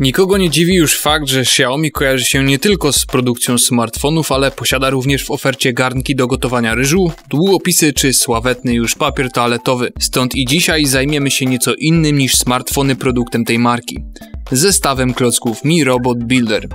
Nikogo nie dziwi już fakt, że Xiaomi kojarzy się nie tylko z produkcją smartfonów, ale posiada również w ofercie garnki do gotowania ryżu, długopisy czy sławetny już papier toaletowy. Stąd i dzisiaj zajmiemy się nieco innym niż smartfony produktem tej marki. Zestawem klocków Mi Robot Builder.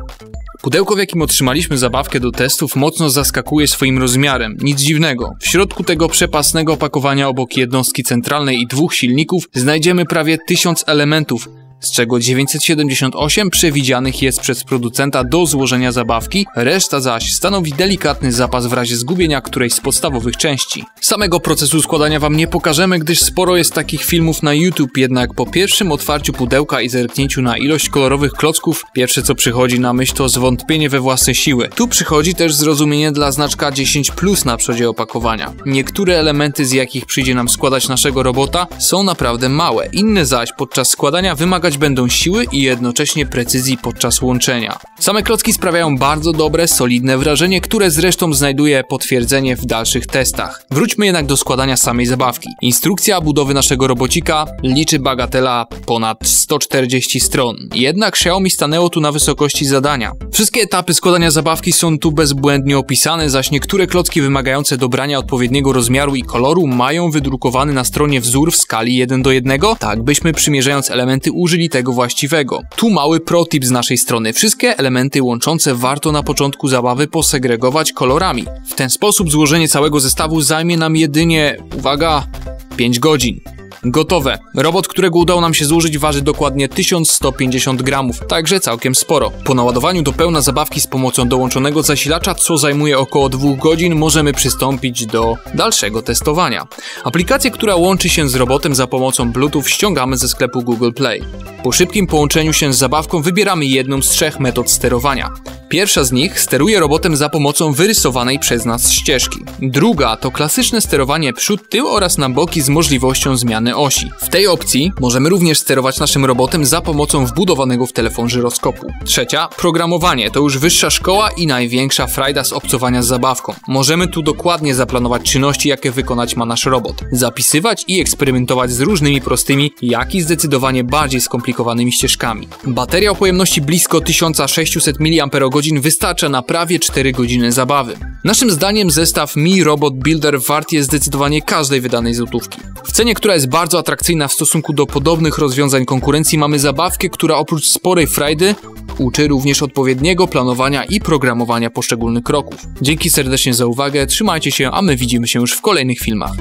Pudełko, w jakim otrzymaliśmy zabawkę do testów, mocno zaskakuje swoim rozmiarem. Nic dziwnego. W środku tego przepasnego opakowania obok jednostki centralnej i dwóch silników znajdziemy prawie tysiąc elementów, z czego 978 przewidzianych jest przez producenta do złożenia zabawki, reszta zaś stanowi delikatny zapas w razie zgubienia którejś z podstawowych części. Samego procesu składania wam nie pokażemy, gdyż sporo jest takich filmów na YouTube, jednak po pierwszym otwarciu pudełka i zerknięciu na ilość kolorowych klocków, pierwsze co przychodzi na myśl to zwątpienie we własne siły. Tu przychodzi też zrozumienie dla znaczka 10 plus na przodzie opakowania. Niektóre elementy, z jakich przyjdzie nam składać naszego robota, są naprawdę małe, inne zaś podczas składania wymagać będą siły i jednocześnie precyzji podczas łączenia. Same klocki sprawiają bardzo dobre, solidne wrażenie, które zresztą znajduje potwierdzenie w dalszych testach. Wróćmy jednak do składania samej zabawki. Instrukcja budowy naszego robocika liczy bagatela ponad 140 stron. Jednak Xiaomi stanęło tu na wysokości zadania. Wszystkie etapy składania zabawki są tu bezbłędnie opisane, zaś niektóre klocki wymagające dobrania odpowiedniego rozmiaru i koloru mają wydrukowany na stronie wzór w skali 1 do 1, tak byśmy przymierzając elementy użyli tego właściwego. Tu mały protip z naszej strony. Wszystkie elementy łączące warto na początku zabawy posegregować kolorami. W ten sposób złożenie całego zestawu zajmie nam jedynie, uwaga, 5 godzin. Gotowe. Robot, którego udało nam się złożyć waży dokładnie 1150 gramów, także całkiem sporo. Po naładowaniu do pełna zabawki z pomocą dołączonego zasilacza, co zajmuje około 2 godzin, możemy przystąpić do dalszego testowania. Aplikację, która łączy się z robotem za pomocą Bluetooth ściągamy ze sklepu Google Play. Po szybkim połączeniu się z zabawką wybieramy jedną z trzech metod sterowania. Pierwsza z nich steruje robotem za pomocą wyrysowanej przez nas ścieżki. Druga to klasyczne sterowanie przód, tył oraz na boki z możliwością zmiany osi. W tej opcji możemy również sterować naszym robotem za pomocą wbudowanego w telefon żyroskopu. Trzecia programowanie to już wyższa szkoła i największa frajda z obcowania z zabawką. Możemy tu dokładnie zaplanować czynności, jakie wykonać ma nasz robot. Zapisywać i eksperymentować z różnymi prostymi, jak i zdecydowanie bardziej skomplikowanymi ścieżkami. Bateria o pojemności blisko 1600 mAh wystarcza na prawie 4 godziny zabawy. Naszym zdaniem zestaw Mi Robot Builder wart jest zdecydowanie każdej wydanej złotówki. W cenie, która jest bardzo atrakcyjna w stosunku do podobnych rozwiązań konkurencji, mamy zabawkę, która oprócz sporej frajdy uczy również odpowiedniego planowania i programowania poszczególnych kroków. Dzięki serdecznie za uwagę, trzymajcie się, a my widzimy się już w kolejnych filmach.